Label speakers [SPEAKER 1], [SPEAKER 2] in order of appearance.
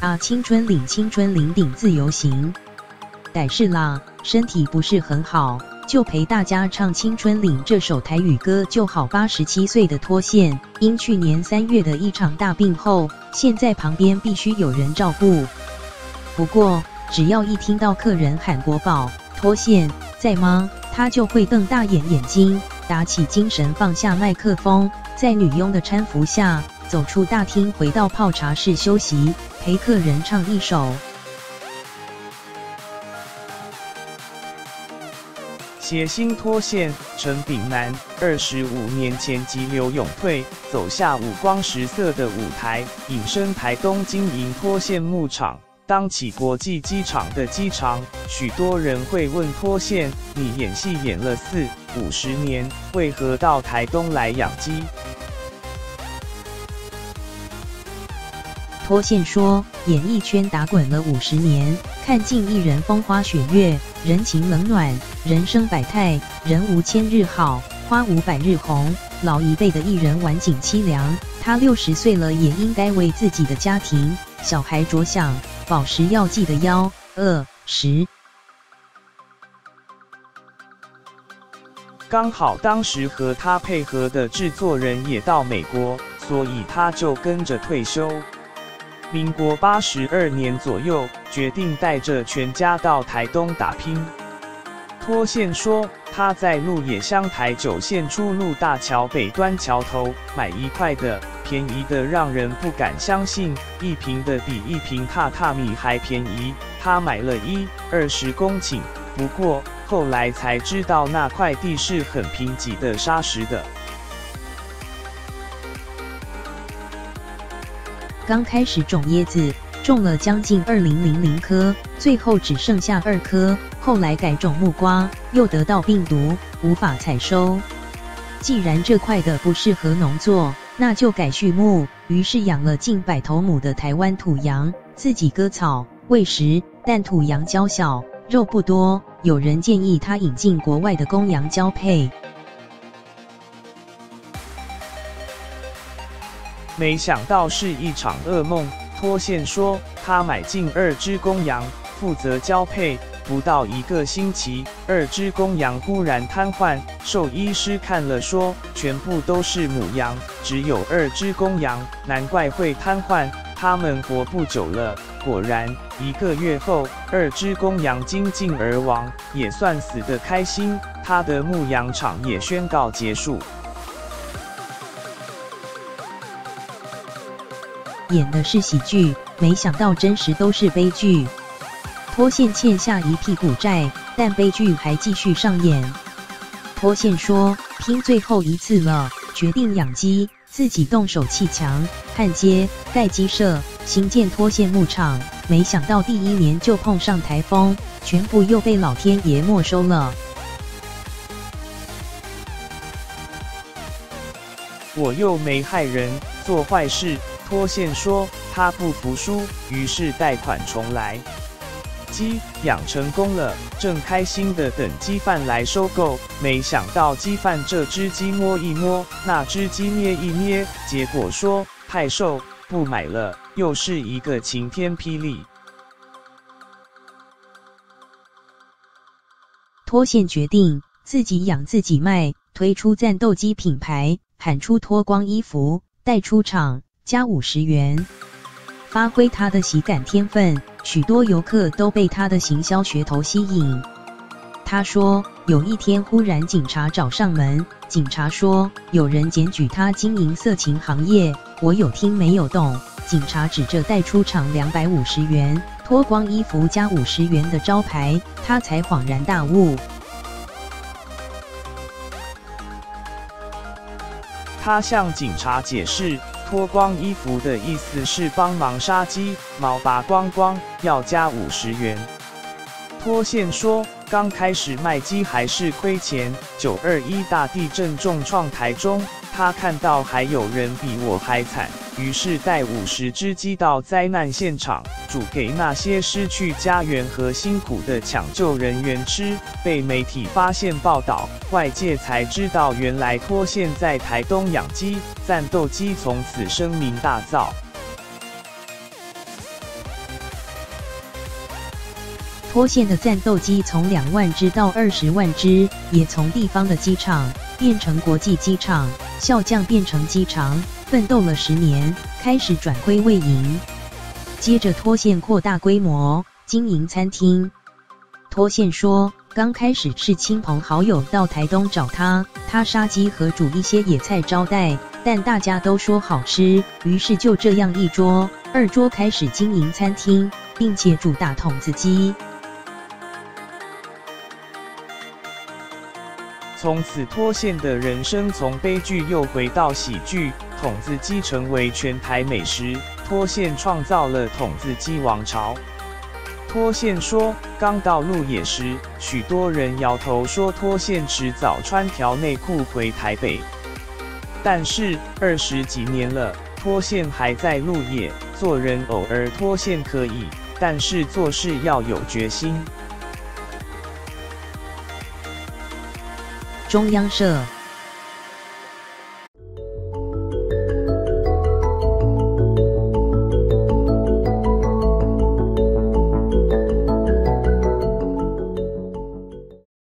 [SPEAKER 1] 啊，青春岭，青春岭顶自由行。歹势啦，身体不是很好，就陪大家唱《青春岭》这首台语歌就好。八十七岁的脱线，因去年三月的一场大病后，现在旁边必须有人照顾。不过，只要一听到客人喊国宝脱线在吗，他就会瞪大眼眼睛，打起精神，放下麦克风，在女佣的搀扶下走出大厅，回到泡茶室休息，陪客人唱一首。
[SPEAKER 2] 谐星脱线，陈炳南二十五年前急流勇退，走下五光十色的舞台，隐身台东经营脱线牧场，当起国际机场的机场。许多人会问脱线：你演戏演了四五十年，为何到台东来养鸡？
[SPEAKER 1] 脱线说，演艺圈打滚了五十年，看尽艺人风花雪月。人情冷暖，人生百态，人无千日好，花无百日红。老一辈的艺人晚景凄凉，他六十岁了，也应该为自己的家庭、小孩着想。宝石要记得幺二十。
[SPEAKER 2] 刚好当时和他配合的制作人也到美国，所以他就跟着退休。民国八十二年左右，决定带着全家到台东打拼。脱线说，他在鹿野乡台九线出鹿大桥北端桥头买一块的，便宜的让人不敢相信，一平的比一平榻榻米还便宜。他买了一二十公顷，不过后来才知道那块地是很贫瘠的沙石的。
[SPEAKER 1] 刚开始种椰子，种了将近二零零零颗，最后只剩下二颗。后来改种木瓜，又得到病毒，无法采收。既然这块的不适合农作，那就改畜牧。于是养了近百头母的台湾土羊，自己割草喂食。但土羊娇小，肉不多，有人建议他引进国外的公羊交配。
[SPEAKER 2] 没想到是一场噩梦。脱线说，他买进二只公羊，负责交配，不到一个星期，二只公羊忽然瘫痪。兽医师看了说，全部都是母羊，只有二只公羊，难怪会瘫痪，他们活不久了。果然，一个月后，二只公羊精尽而亡，也算死得开心。他的牧羊场也宣告结束。
[SPEAKER 1] 演的是喜剧，没想到真实都是悲剧。脱线欠下一屁股债，但悲剧还继续上演。脱线说拼最后一次了，决定养鸡，自己动手砌墙、焊接、盖鸡舍，新建脱线牧场。没想到第一年就碰上台风，全部又被老天爷没收了。
[SPEAKER 2] 我又没害人，做坏事。脱线说他不服输，于是贷款重来。鸡养成功了，正开心的等鸡贩来收购，没想到鸡贩这只鸡摸一摸，那只鸡捏一捏，结果说太瘦，不买了。又是一个晴天霹雳。
[SPEAKER 1] 脱线决定自己养自己卖，推出战斗机品牌，喊出脱光衣服带出场。加五十元，发挥他的喜感天分，许多游客都被他的行销噱头吸引。他说，有一天忽然警察找上门，警察说有人检举他经营色情行业，我有听没有懂。警察指着带出场两百五十元，脱光衣服加五十元的招牌，他才恍然大悟。
[SPEAKER 2] 他向警察解释。脱光衣服的意思是帮忙杀鸡，毛拔光光要加五十元。脱线说，刚开始卖鸡还是亏钱。九二一大地震重创台中，他看到还有人比我还惨。于是带五十只鸡到灾难现场，煮给那些失去家园和辛苦的抢救人员吃。被媒体发现报道，外界才知道原来脱线在台东养鸡，战斗机从此声名大噪。
[SPEAKER 1] 脱线的战斗机从两万只到二十万只，也从地方的机场变成国际机场，校将变成机场，奋斗了十年，开始转亏为盈。接着脱线扩大规模，经营餐厅。脱线说，刚开始是亲朋好友到台东找他，他杀鸡和煮一些野菜招待，但大家都说好吃，于是就这样一桌、二桌开始经营餐厅，并且煮大筒子鸡。
[SPEAKER 2] 从此脱线的人生从悲剧又回到喜剧，筒子鸡成为全台美食，脱线创造了筒子鸡王朝。脱线说，刚到鹿野时，许多人摇头说脱线迟早穿条内裤回台北。但是二十几年了，脱线还在鹿野，做人偶尔脱线可以，但是做事要有决心。
[SPEAKER 1] 中央社。